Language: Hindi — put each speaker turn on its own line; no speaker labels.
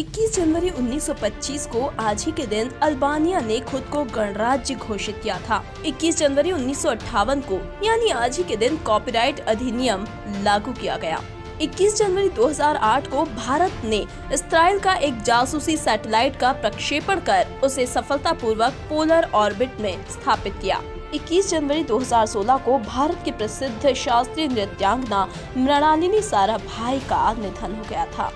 21 जनवरी 1925 को आज ही के दिन अल्बानिया ने खुद को गणराज्य घोषित किया था। 21 जनवरी उन्नीस सौ अठावन को, यानी आज ही के दिन कॉपीराइट अधिनियम लागू किया गया। 21 जनवरी 2008 को भारत ने इसराइल का एक जासूसी सैटेलाइट का प्रक्षेपण कर उसे सफलतापूर्वक पोलर ऑर्बिट में स्थापित किया। 21 जनवरी 2016 को भारत की प्रसिद्ध शास्त्रीय नृत्यांगना मृणालिनी साराभाई का निधन हो गया था।